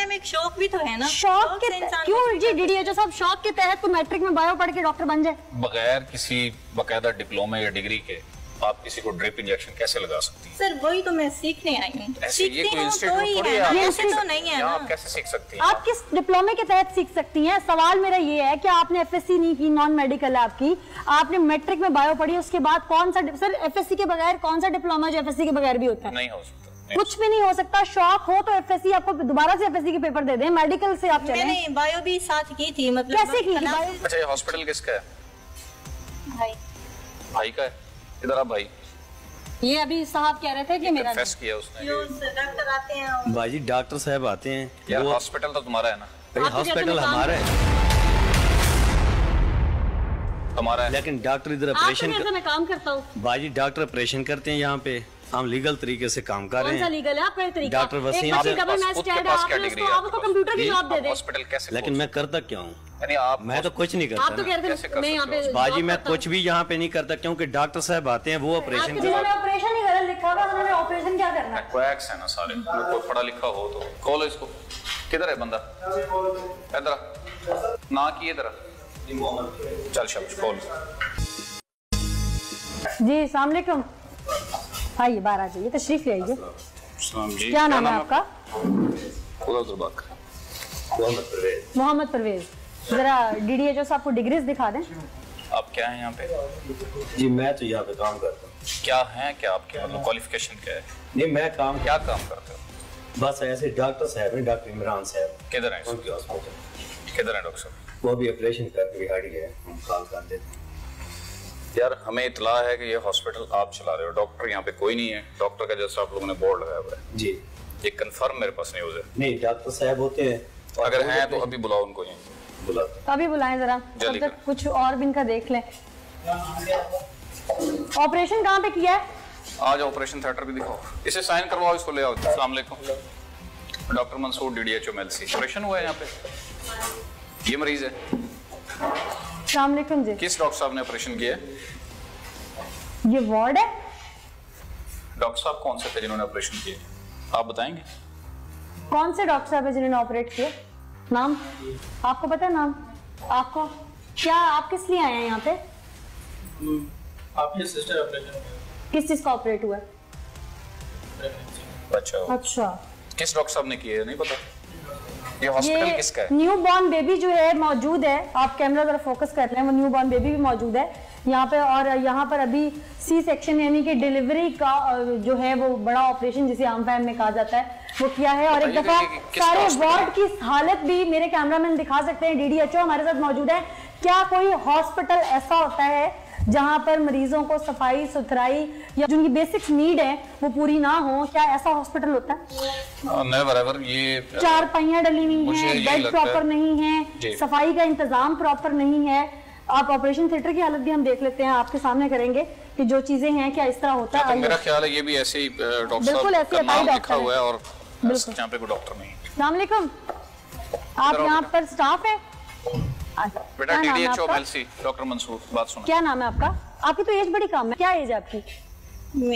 Ma'am एक शौक भी तो है ना। शौक के क्यों जी डीडीएचओ साहब शौक के तहत तो मैट्रिक में बायो पढ़ के डॉक्टर बन जाए। बगैर किसी बकायदा डिप्लोमा या डिग्री के आप किसी को ड्रिप इंजेक्शन कैसे लगा सकती हैं? सर वही तो मैं सीखने आई हूँ। हूँ तो ही है है तो नहीं है ना। आप कैसे सीख सकती हैं? आप किस डिप्लोमे के तहत सीख सकती हैं? सवाल मेरा ये है कि आपने एफएससी नहीं की नॉन मेडिकल है आपकी आपने मैट्रिक में बायो पढ़ी उसके बाद कौन सा सर एफएससी के बगैर कौन सा डिप्लोमा जो एफएससी के बगैर भी होता है? नहीं हो सकता। कुछ भी नहीं हो सकता शौक हो तो एफएससी आपको दोबारा से एफएससी के पेपर दे दें मेडिकल से आप चलें। मैंने बायो भी साथ की थी मतलब कैसे की? अच्छा ये हॉस्पिटल किसका है? भाई। भाई का है? इधर आप भाई। ये अभी साहब कह रहे थे कि मेरा कन्फेस किया उसने। डॉक्टर आते हैं भाई जी डॉक्टर साहब आते हैं। यार हॉस्पिटल तो तुम्हारा है ना। भाई तो हॉस्पिटल हमारा है। हमारा है। लेकिन डॉक्टर इधर ऑपरेशन कैसे मैं काम करता हूँ। भाई जी डॉक्टर ऑपरेशन करते हैं यहाँ पे। हम लीगल तरीके से काम कर रहे हैं। लीगल है? आपका तरीका? डॉक्टर वसीम है कंप्यूटर की जॉब दे दे। हॉस्पिटल कैसे लेकिन मैं करता क्या हूँ? आप मैं तो कुछ नहीं आप तो करता कह रहे थे मैं यहाँ पे बाजी मैं कुछ भी यहाँ पे नहीं करता क्योंकि डॉक्टर साहब आते हैं वो ऑपरेशन ऑपरेशन ही। गलत लिखा हुआ उन्होंने ऑपरेशन क्या करना है? है ना सारे। कोई पढ़ा लिखा हो तो कॉल इसको। किधर है बंदा? इधर आ। ना की इधर। चल शब्द कॉल जी सलामकुम आइए बाहर आ जाइए तशरीफ़ ले आइए क्या नाम है आपका मोहम्मद परवेज जरा डीडीएचओ साहब को डिग्रीज दिखा दें आप क्या हैं यहाँ पे जी मैं तो यहाँ पे काम करता हूँ क्या हैं क्या आपके मतलब क्वालिफिकेशन क्या है नहीं मैं काम क्या काम करते हो बस ऐसे डॉक्टर साहब हैं डॉक्टर इमरान साहब किधर हैं उनके हॉस्पिटल किधर हैं डॉक्टर साहब वो भी ऑपरेशन करके रिहाड़ी है हम कॉल कर देते हैं यार हमें इतला है कि ये हॉस्पिटल आप चला रहे हो। डॉक्टर यहाँ पे कोई नहीं है। डॉक्टर का जैसा आप लोगों ने बोर्ड लगाया हुआ है। जी। ये कंफर्म मेरे पास न्यूज़ है नहीं डॉक्टर साहब होते हैं। अगर हैं तो अभी बुलाओ उनको यहीं। बुलाते हैं। अभी बुलाएँ जरा। जल्दी तब तक कुछ और भी इनका देख लें। ऑपरेशन कहाँ पे किया है? आज ऑपरेशन थिएटर भी दिखाओ। इसे साइन करवाओ इसको ले आओ। अस्सलाम वालेकुम doctor Mansoor DDHO MLC operation हुआ है यहाँ पे। ये मरीज़ है। सलामकुम जी। किस डॉक्टर साहब ने ऑपरेशन किया? ये वार्ड है? डॉक्टर साहब कौन से थे जिन्होंने ऑपरेशन किया? आप बताएँगे? कौन से डॉक्टर साहब है जिन्होंने ऑपरेट किया? नाम? आपको पता है नाम? आपको? क्या आप किस लिए आए हैं यहाँ पे? आपके सिस्टर ऑपरेशन किस चीज़ का ऑपरेट हुआ है? अच्छा। अच्छा। किस डॉक्टर साहब ने किया नहीं पता। ये हॉस्पिटल किसका है? न्यू बॉर्न बेबी जो है मौजूद है। आप कैमरा जरा फोकस कर रहे हैं वो न्यू बॉर्न बेबी भी मौजूद है। यहाँ पे और यहाँ पर अभी सी सेक्शन यानी कि डिलीवरी का जो है वो बड़ा ऑपरेशन जिसे आम फैम में कहा जाता है वो किया है। और एक दफ़ा सारे वार्ड की हालत भी मेरे कैमरामैन दिखा सकते हैं। डीडीएचओ हमारे साथ मौजूद है। क्या कोई हॉस्पिटल ऐसा होता है जहाँ पर मरीजों को सफ़ाई सुथराई या जिनकी बेसिक्स नीड है वो पूरी ना हो क्या ऐसा हॉस्पिटल होता है? नहीं बराबर ये चार पहियाँ डली हुई हैं बेड प्रॉपर नहीं है सफ़ाई का इंतज़ाम प्रॉपर नहीं है। आप ऑपरेशन थिएटर की हालत भी हम देख लेते हैं आपके सामने करेंगे कि जो चीज़ें हैं क्या इस तरह होता है मेरा ख्याल है ये भी ऐसे ही डॉक्टर बिल्कुल ऐसे लिखा हुआ है और यहाँ पे कोई डॉक्टर नहीं है। आप यहाँ पर स्टाफ है? बेटा क्या नाम है डीडीएचओ आपका? डॉक्टर मंसूर बात सुनो। क्या नाम है आपका? आपकी तो एज बड़ी कम है। क्या एज है आपकी?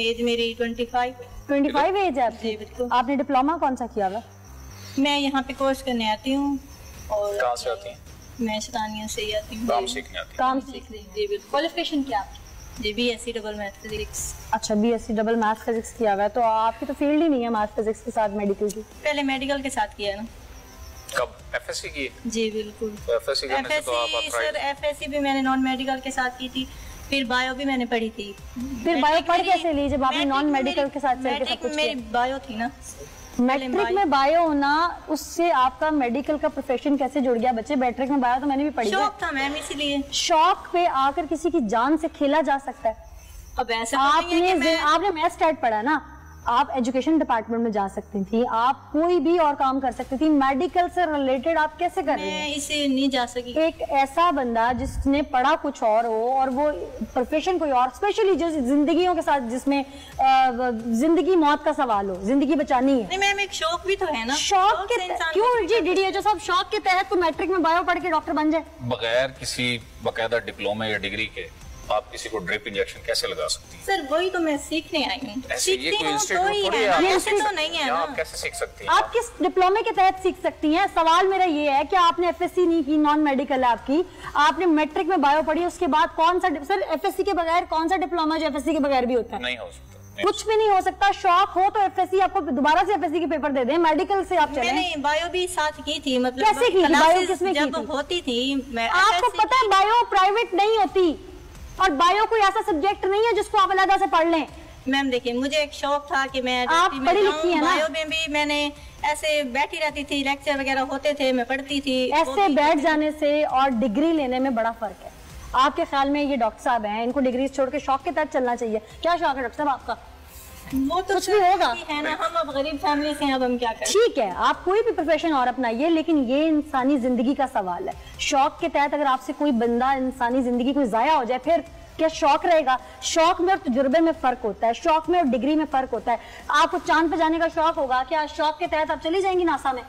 एज मेरी twenty five twenty five age है आपकी? बिल्कुल। आपने डिप्लोमा कौन सा किया हुआ? मैं यहाँ पे कोर्स करने आती हूँ और कहाँ से आती हैं? मैं शतानिया से ही आती हूँ। काम सीखने आती काम सीख रही जी बिल्कुल। क्वालिफिकेशन क्या है? जी B S C double math physics अच्छा B S C double math physics किया हुआ है तो आपकी तो फ़ील्ड ही नहीं है मैथ फिजिक्स के साथ मेडिकल की। पहले मेडिकल के साथ किया ना? हैं कब? एफएससी की? जी बिल्कुल। एफएससी करने से तो आप एफएससी सर एफएससी भी मैंने नॉन मेडिकल के साथ की थी फिर बायो भी मैंने पढ़ी थी। फिर बायो पढ़ कैसे ली जब आपने नॉन मेडिकल के साथ चल के सब मैट्रिक में मेरी बायो थी ना। मैट्रिक में बायो होना उससे आपका मेडिकल का प्रोफेशन कैसे जुड़ गया? बच्चे मैट्रिक में बायो तो मैंने भी पढ़ी शौक था मैम इसीलिए। शौक पे आकर किसी की जान से खेला जा सकता है। अब ऐसा तो है आपने कि मैं आपने मैथ स्टैट पढ़ा ना? आप एजुकेशन डिपार्टमेंट में जा सकती थी आप कोई भी और काम कर सकती थी मेडिकल से रिलेटेड आप कैसे कर रही हैं? मैं इसे नहीं जा सकी। एक ऐसा बंदा जिसने पढ़ा कुछ और हो और वो प्रोफेशन कोई और स्पेशली जो ज़िंदगी के साथ जिसमें ज़िंदगी मौत का सवाल हो ज़िंदगी बचानी है। मैम एक शौक भी तो है ना। शौक के क्यों जी डीडीएचओ साहब शौक के तहत तो मैट्रिक में बायो पढ़ के डॉक्टर बन जाए? बगैर किसी बकायदा डिप्लोमा या डिग्री के आप किसी को ड्रिप इंजेक्शन कैसे लगा सकती हैं? सर वही तो मैं सीखने आई हूँ। ऐसे ये कोई तो तो नहीं है आप कैसे सीख सकती हैं? आप किस डिप्लोमे के तहत सीख सकती हैं? सवाल मेरा ये है कि आपने एफएससी नहीं की नॉन मेडिकल है आपकी आपने मेट्रिक में बायो पढ़ी उसके बाद कौन सा सर एफएससी के बगैर कौन सा डिप्लोमा जो एफएससी के बगैर भी होता है? नहीं हो सकता कुछ भी नहीं हो सकता। शौक हो तो एफएससी आपको दोबारा से एफएससी के पेपर दे दें। मेडिकल से आप चलें। मैंने बायो भी साथ की थी मतलब कैसे की थी? बायो किसमें की जब थी? होती थी मैं आपको पता है बायो प्राइवेट नहीं होती। और बायो कोई ऐसा सब्जेक्ट नहीं है जिसको आप अलग से पढ़ लें। मैम देखिए मुझे एक शौक था कि मैं आप पढ़ी लिखी है ना? बायो में भी मैंने ऐसे बैठी रहती थी लेक्चर वगैरह होते थे मैं पढ़ती थी। ऐसे बैठ जाने से और डिग्री लेने में बड़ा फ़र्क है। आपके ख्याल में ये डॉक्टर साहब हैं इनको डिग्री छोड़ के शौक के तहत चलना चाहिए। क्या शौक है डॉक्टर साहब आपका? वो तो कुछ भी होगा। है ना हम अब गरीब फैमिली से हैं अब हम क्या करें? ठीक है आप कोई भी प्रोफेशन और अपनाइए लेकिन ये इंसानी ज़िंदगी का सवाल है। शौक के तहत अगर आपसे कोई बंदा इंसानी ज़िंदगी कोई जाया हो जाए फिर क्या शौक रहेगा? शौक में और तजुर्बे में फ़र्क होता है शौक में और डिग्री में फ़र्क होता है। आपको चाँद पे जाने का शौक होगा क्या शौक के तहत आप चली जाएँगी नासा में?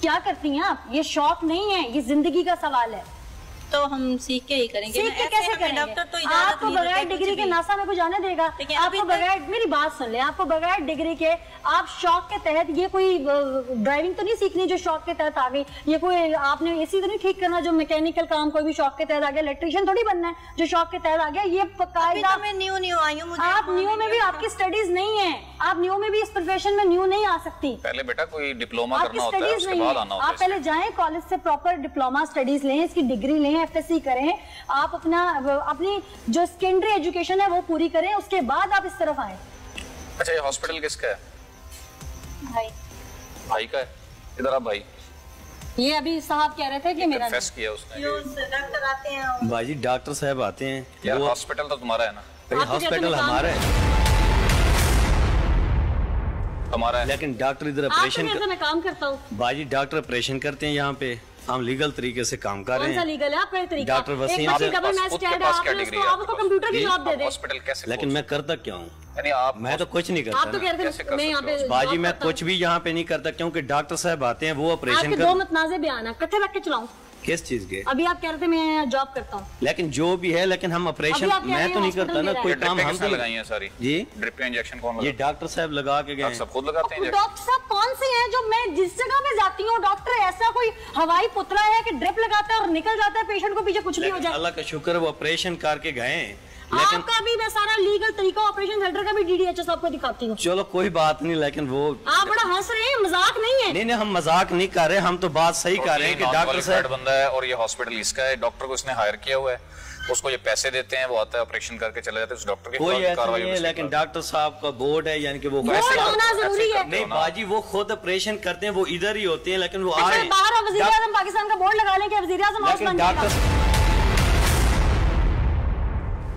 क्या करती हैं आप? ये शौक नहीं है ये ज़िंदगी का सवाल है। तो हम सीख के ही करेंगे। सीख के कैसे करेंगे? डॉक्टर तो आपको बगैर डिग्री के नासा में कोई जाने देगा। आपको बगैर मेरी बात सुन ले आपको बगैर डिग्री के आप शौक के तहत ये कोई ड्राइविंग तो नहीं सीखनी जो शौक के तहत आ गई ये कोई आपने एसी तो नहीं ठीक करना जो मैकेनिकल काम कोई भी शौक के तहत आ गया इलेक्ट्रिशियन थोड़ी बनना है जो शौक के तहत आ गया ये बकायदा तो मैं न्यू न्यू आई हूँ आप न्यू में भी आपकी स्टडीज़ नहीं है। आप न्यू में भी इस प्रोफेशन में न्यू नहीं आ सकती। पहले बेटा कोई डिप्लोमा आपकी करना होता है स्टडीज़ उसके नहीं बाद है। आना होता आप पहले जाएँ कॉलेज से प्रॉपर डिप्लोमा स्टडीज़ लें इसकी डिग्री लें एफएससी करें आप अपना अपनी जो सेकेंडरी एजुकेशन है वो पूरी करें उसके बाद आप इस तरफ़ आए। अच्छा ये हॉस्पिटल किसका है? भाई। भाई का है? इधर आप भाई। ये अभी साहब कह रहे थे कि मेरा कन्फेस किया उसने। जो डॉक्टर आते हैं और भाजी डॉक्टर साहब आते हैं। यार वो हॉस्पिटल तो तुम्हारा है ना। भाई हॉस्पिटल हमारा है। हमारा है। लेकिन डॉक्टर इधर ऑपरेशन कर... मैं काम करता हूँ? बाजी डॉक्टर ऑपरेशन करते हैं यहाँ पे। हम लीगल तरीके से काम कर रहे हैं। लीगल है? आपका तरीका? डॉक्टर वसीम कंप्यूटर की जॉब दे दे लेकिन मैं करता क्या हूँ? आप मैं तो कुछ नहीं आप करता तो कह रहे थे मैं यहाँ पे बाजी मैं कुछ भी यहाँ पे नहीं करता क्योंकि डॉक्टर साहब आते हैं वो ऑपरेशन दो मतनाजे बयान है इकट्ठे बैठ के चलाऊं। किस चीज़ के? अभी आप कह रहे थे मैं जॉब करता हूँ। लेकिन जो भी है लेकिन हम ऑपरेशन मैं तो नहीं करता ना कोई काम हम तो लगाई हैं सारी। जी? ड्रिप इंजेक्शन कौन ये डॉक्टर साहब लगा के गए डॉक्टर साहब खुद लगाते हैं डॉक्टर साहब कौन से हैं जो मैं जिस जगह में जाती हूँ डॉक्टर ऐसा कोई हवाई पुतला है की ड्रिप लगाता है और निकल जाता है पेशेंट को पीछे कुछ नहीं हो जाता जाए। अल्लाह का शुक्र वो ऑपरेशन करके गए हैं। लेकिन आपका भी मैं सारा लीगल तरीका ऑपरेशन थिएटर का भी डीडीएचएस आपको दिखाती हूँ। चलो कोई बात नहीं लेकिन वो आप बड़ा हंस रहे हैं मज़ाक नहीं है। नहीं नहीं हम मज़ाक नहीं कर रहे हम तो बात सही कर रहे हैं कि डॉक्टर साहब बंदा है और ये हॉस्पिटल इसका है डॉक्टर को इसने हायर किया हुआ है। उसको ये पैसे देते हैं वो आता है ऑपरेशन करके चले जाते हैं उस डॉक्टर की कोई ऐसा कार्रवाई नहीं है लेकिन डॉक्टर साहब का बोर्ड है यानी कि वो बोर्ड होना ज़रूरी है। नहीं बाजी वो खुद ऑपरेशन करते हैं वो इधर ही होते हैं लेकिन वो अच्छा, आए। बाहर वज़ीर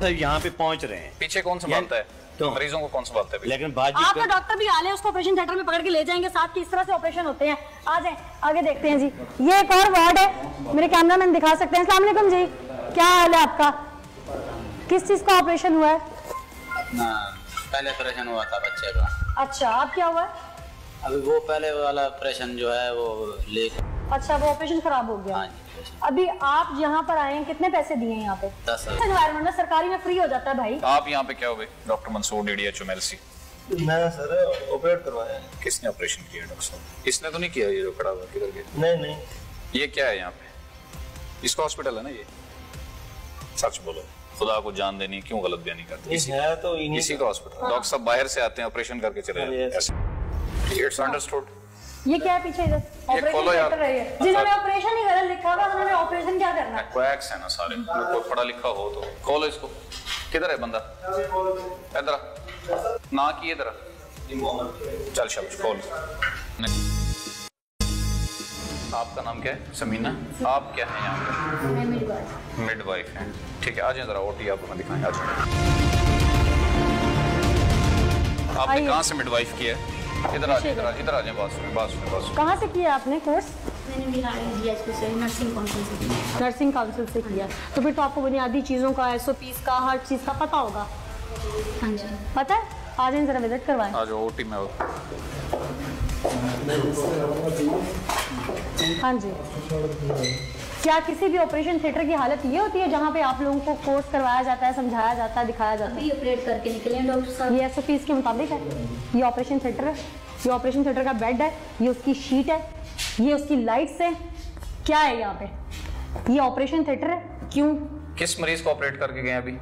सर यहाँ पे पहुँच रहे हैं। पीछे कौन संभालता है? क्यों? मरीजों को कौन संभालता है लेकिन बाजी आपका का- डॉक्टर भी आले उसको ऑपरेशन थिएटर में पकड़ के ले जाएँगे साथ किस तरह से ऑपरेशन होते हैं। आ जाए आगे देखते हैं जी। ये एक और वार्ड है मेरे कैमरामैन दिखा सकते हैं। अस्सलाम वालेकुम जी। क्या हाल है आपका? किस चीज़ का ऑपरेशन हुआ है? पहले ऑपरेशन हुआ था बच्चे का। अच्छा आप क्या हुआ अभी वो पहले वाला ऑपरेशन जो है वो लीक अच्छा वो ऑपरेशन खराब हो गया। हाँ जी। अभी आप यहाँ पर आए कितने पैसे दिए यहाँ पे? दस हज़ार। में सरकारी में फ्री हो जाता है भाई। आप यहाँ पे क्या हुए डॉक्टर मंसूर डीडीएच एमएलसी मैं सर ऑपरेट करवाया। है। किसने ऑपरेशन किया डॉक्टर साहब? इसने तो नहीं किया ये जो खड़ा हुआ किधर गया? नहीं नहीं। ये क्या है यहाँ पे? इसका हॉस्पिटल है ना ये? सच बोलो। खुदा को जान देनी क्यों गलत बयानी करते ये इसी है तो इन्हीं इसी का। हॉस्पिटल डॉक्टर साहब बाहर से आते हैं ऑपरेशन करके चले जाते हैं। ऐसे इट्स अंडरस्टूड ये क्या है पीछे इधर? ऑपरेशन थिएटर है? जिन्होंने ऑपरेशन ही गलत लिखा हुआ उन्होंने ऑपरेशन क्या करना? है क्वैक्स है ना सारे। कोई पढ़ा लिखा हो तो। खोलो इसको। किधर है बंदा? इधर ना की इधर चल शाबाश खोल। आपका नाम क्या है? समीना? आप क्या है यहाँ पे? मिड वाइफ है। ठीक है आ जाए जरा ओटी आपको मैं दिखाएँ। आ जाए आपने। कहाँ से मिड वाइफ किया है? इधर आ इधर आ इधर आ जाए बात सुनिए बात सुनिए बात कहाँ से किया आपने कोर्स? मैंने से नर्सिंग काउंसिल से। नर्सिंग काउंसिल से किया। तो फिर तो आपको बुनियादी चीज़ों का एस का हर चीज़ का पता होगा। हाँ जी। पता है? आ जाए जरा विज़िट करवाएँ। आ जाओ ओटी में हाँ जी। क्या किसी भी ऑपरेशन थिएटर की हालत ये होती है जहाँ पे आप लोगों को कोर्स करवाया जाता है समझाया जाता है दिखाया जाता है? ऑपरेट करके निकले डॉक्टर साहब। ये एस के मुताबिक है। ये ऑपरेशन थिएटर है। ये ऑपरेशन थिएटर का बेड है। ये उसकी शीट है। ये उसकी लाइट्स है। क्या है यहाँ पे? ये ऑपरेशन थिएटर है। क्यों? किस मरीज़ को ऑपरेट करके गए अभी?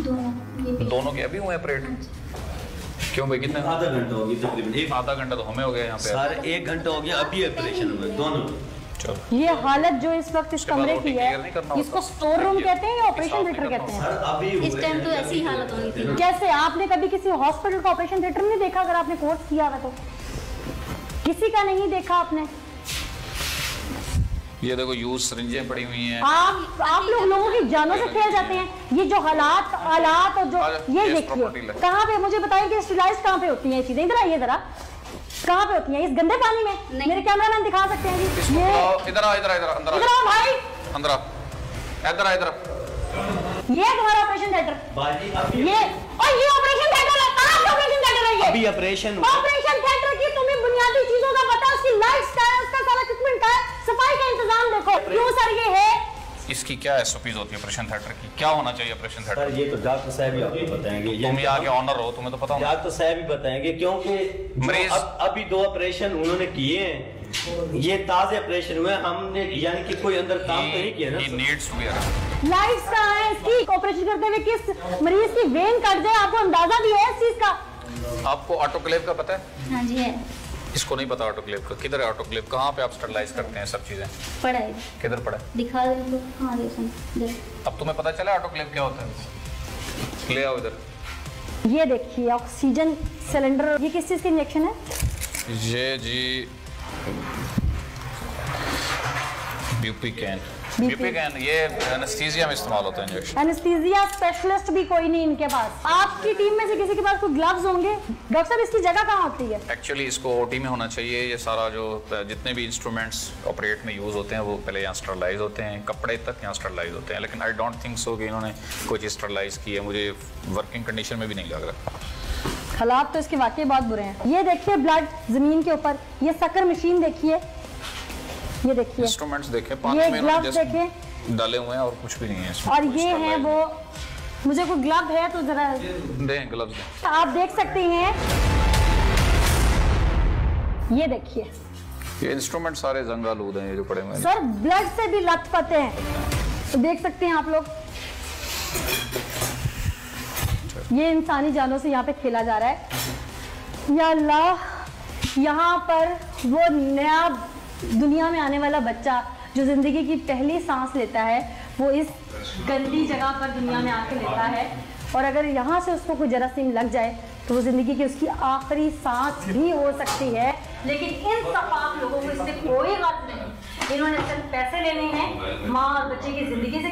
दोनों। दोनों के अभी हुए ऑपरेट क्यों भाई कितने? आधा घंटा हो गया तकरीबन। एक आधा घंटा तो हमें हो गया यहाँ पे। सारे एक घंटा हो गया अभी ऑपरेशन हुआ दोनों। ये हालत जो इस वक्त इस कमरे की है इसको स्टोर रूम कहते हैं या ऑपरेशन थिएटर कहते हैं इस टाइम तो ऐसी हालत होनी थी। कैसे? आपने कभी किसी हॉस्पिटल का ऑपरेशन थिएटर नहीं देखा? अगर आपने कोर्स किया हुआ तो। किसी का नहीं देखा आपने? ये देखो यूज़ सरिंजें पड़ी हुई हैं। आप आप लोग लोगों की जानों से खेल जाते हैं। ये जो हालात हालात और जो ये देखिए। कहाँ पे? मुझे बताइए कि स्टेलाइज कहाँ पे होती हैं ये चीज़ें? इधर आइए जरा। कहाँ पे होती हैं इस गंदे पानी में। नहीं। मेरे कैमरामैन दिखा सकते हैं जी। ये इधर आ इधर इधर आ, अंदर इधर भाई। अंदर इधर इधर ये तुम्हारा ऑपरेशन थिएटर ये और ये ऑपरेशन थिएटर है कहाँ ऑपरेशन थिएटर है ये? अभी ऑपरेशन ऑपरेशन थिएटर की तुम्हें बुनियादी चीज़ों का पता उसकी लाइट्स का है उसका सारा इक्विपमेंट का है। सफ़ाई का इंतज़ाम देखो। क्यों सर ये इसकी क्या एसओपीज होती है ऑपरेशन थिएटर की? क्या होना चाहिए ऑपरेशन थिएटर ये तो डॉक्टर साहब ही आपको बताएँगे। ये तुम यहाँ के ऑनर हो तुम्हें तो पता होगा डॉक्टर साहब ही बताएँगे क्योंकि मरीज- अब, अभी दो ऑपरेशन उन्होंने किए हैं। ये ताजे ऑपरेशन हुए हमने यानी कि कोई अंदर काम तो नहीं किया ना नीड्स टू बी लाइट्स कहाँ है इसकी ऑपरेशन करते हुए किस मरीज़ की वेन कट जाए आपको अंदाज़ा भी है इस चीज़ का? आपको ऑटोक्लेव का पता है? हाँ जी है। इसको नहीं पता ऑटोक्लेव का। किधर है ऑटोक्लेव कहाँ पे आप स्टरलाइज करते हैं सब चीज़ें? पढ़ाई। किधर पढ़ा दिखा दे तो हाँ अब तुम्हें पता चला ऑटोक्लेव क्या होता है? ले आओ इधर। ये देखिए ऑक्सीजन सिलेंडर ये किस चीज़ के इंजेक्शन है? ये जी ब्यूपी कैन BP ये एनेस्थीसिया में इस्तेमाल होता है इंजेक्शन एनेस्थीसिया स्पेशलिस्ट भी कोई नहीं इनके पास। आपकी टीम में से किसी के पास कोई ग्लव्स होंगे? डॉक्टर साहब इसकी जगह कहाँ होती है? एक्चुअली इसको ओटी में होना चाहिए। ये सारा जो जितने भी इंस्ट्रूमेंट्स ऑपरेट में यूज़ होते हैं वो पहले यहाँ स्टरलाइज होते हैं। कपड़े तक यहाँ स्टरलाइज होते हैं। लेकिन आई डोंट थिंक सो कि इन्होंने स्टरलाइज मुझे वर्किंग कंडीशन में भी नहीं लग रहा। हालात तो इसके वाकई बहुत बुरे हैं। ये देखिए ब्लड ज़मीन के ऊपर। ये शक्कर मशीन देखिए। ये देखिए। इंस्ट्रूमेंट्स देखें पानी ये में इन्होंने gloves देखें। डाले हुए हैं और कुछ भी नहीं है। इसमें और ये है वो मुझे कोई ग्लव है तो जरा। दें ग्लव्स दें। आप देख सकते हैं। ये देखिए। ये इंस्ट्रूमेंट सारे जंग आलूद हैं ये जो पड़े हुए हैं। सर ब्लड से भी लथपथ हैं। तो देख सकते हैं आप लोग। ये इंसानी जानों से यहाँ पे खेला जा रहा है। या अल्लाह यहाँ पर वो नया दुनिया में आने वाला बच्चा जो ज़िंदगी की पहली सांस लेता है, वो इस गंदी जगह पर दुनिया में आके लेता है। और अगर यहाँ से उसको कोई जरासीम लग जाए तो वो ज़िंदगी की उसकी आखिरी सांस भी हो सकती है। लेकिन इन सफाक लोगों को इससे कोई गलत नहीं। इन्होंने सिर्फ़ पैसे लेने हैं, माँ और बच्चे की ज़िंदगी से